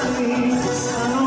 sunny.